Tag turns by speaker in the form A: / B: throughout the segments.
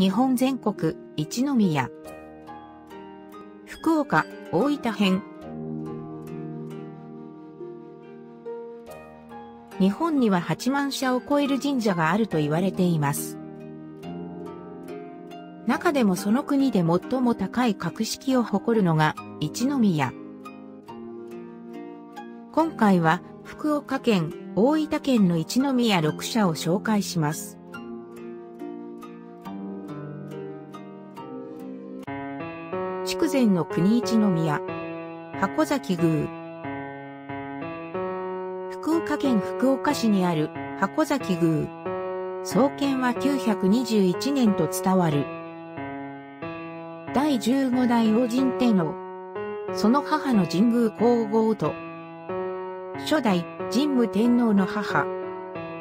A: 日本全国、一宮。福岡、大分編。日本には8万社を超える神社があると言われています。中でもその国で最も高い格式を誇るのが一宮。今回は福岡県、大分県の一宮6社を紹介します。前の国一宮、箱崎宮。福岡県福岡市にある箱崎宮。創建は921年と伝わる。第15代王神天皇。その母の神宮皇后と、初代神武天皇の母、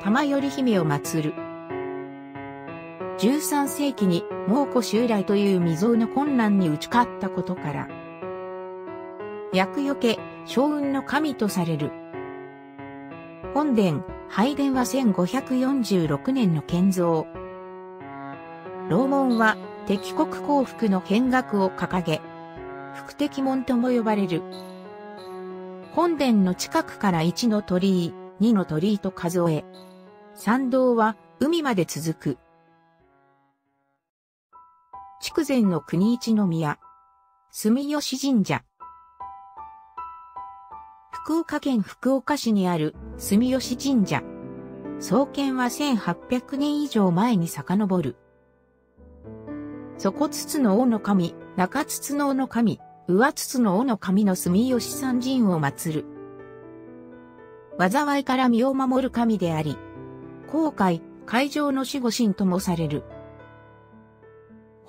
A: 玉頼姫を祀る。13世紀に猛虎襲来という未曾有の困難に打ち勝ったことから、厄除け、将運の神とされる。本殿、拝殿は1546年の建造。楼門は敵国降伏の変額を掲げ、福敵門とも呼ばれる。本殿の近くから1の鳥居、2の鳥居と数え、参道は海まで続く。筑前の国一宮、住吉神社。福岡県福岡市にある住吉神社。創建は1800年以上前に遡る。底筒の王の神、中筒の王の神、上筒の王の神の住吉三神を祀る。災いから身を守る神であり、航海、海上の守護神ともされる。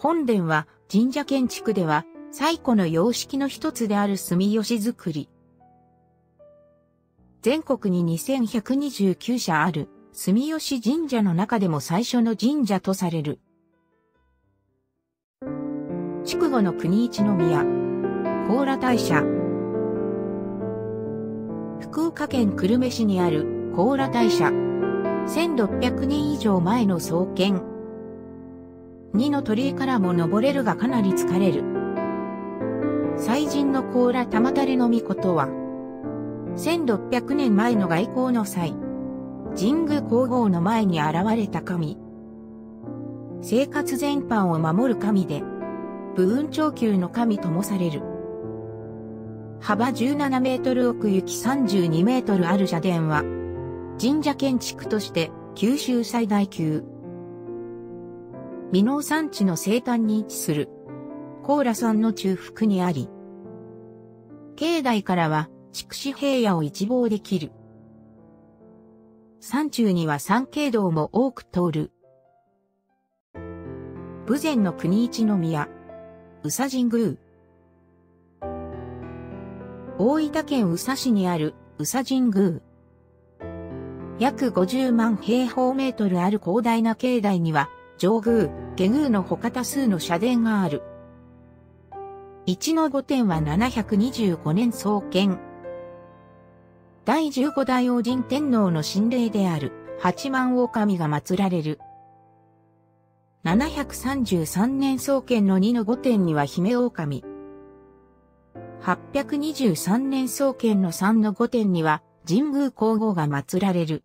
A: 本殿は神社建築では最古の様式の一つである住吉造り。全国に2129社ある住吉神社の中でも最初の神社とされる。筑後の国一の宮、高羅大社。福岡県久留米市にある高羅大社。1600年以上前の創建。二の鳥居からも登れるがかなり疲れる。祭神の高羅玉垂れの御事は、1600年前の外交の際、神宮皇后の前に現れた神。生活全般を守る神で、武運長級の神ともされる。幅17メートル奥行き32メートルある社殿は、神社建築として九州最大級。美濃山地の西端に位置する、高羅山の中腹にあり、境内からは筑紫平野を一望できる。山中には山系道も多く通る。武前の国一の宮、宇佐神宮。大分県宇佐市にある宇佐神宮。約50万平方メートルある広大な境内には、上宮、下宮の他多数の社殿がある。一の御殿は725年創建。第15代王神天皇の神霊である八万狼が祀られる。733年創建の2の御殿には姫狼。823年創建の3の御殿には神宮皇后が祀られる。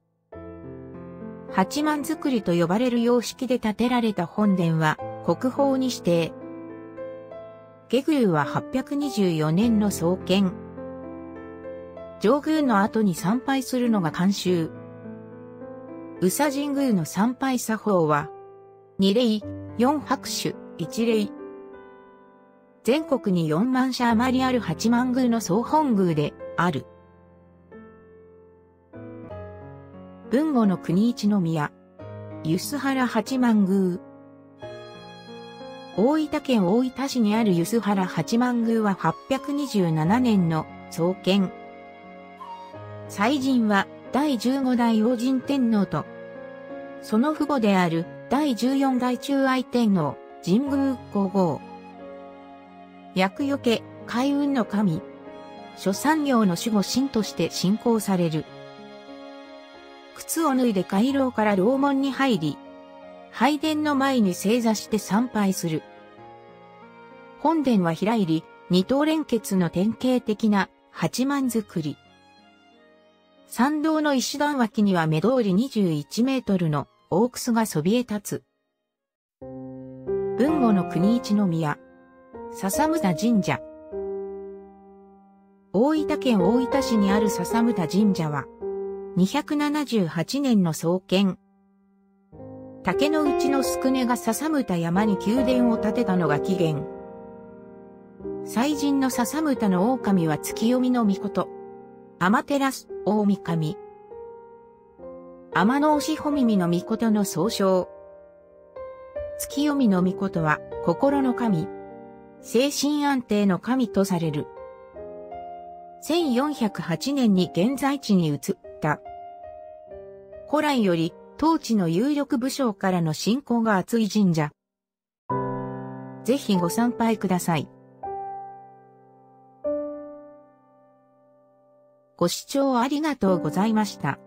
A: 八幡造りと呼ばれる様式で建てられた本殿は国宝に指定。下宮は824年の創建。上宮の後に参拝するのが慣習。宇佐神宮の参拝作法は、二礼、四拍手、一礼。全国に4万社余りある八幡宮の総本宮である。文後の国一の宮、梼原八幡宮。大分県大分市にある梼原八幡宮は827年の創建。祭神は第15代王神天皇と、その父母である第14代中愛天皇、神宮皇后。厄除け、海運の神。諸産業の守護神として信仰される。靴を脱いで回廊から楼門に入り、拝殿の前に正座して参拝する。本殿は平入り、二等連結の典型的な八幡作り。参道の石段脇には目通り21メートルの大楠がそびえ立つ。文後の国一宮。笹牟田神社。大分県大分市にある笹牟田神社は、278年の創建。竹の内の宿根が笹牟田山に宮殿を建てたのが起源。祭神の笹牟田の狼は月読みの御事。天照大御神。天の押穂耳の御事の総称。月読みの御事は心の神。精神安定の神とされる。1408年に現在地に移。古来より当地の有力武将からの信仰が厚い神社。ぜひご参拝ください。ご視聴ありがとうございました。